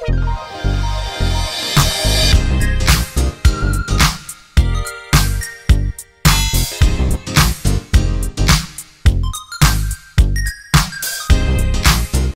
Bye.